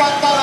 ったった。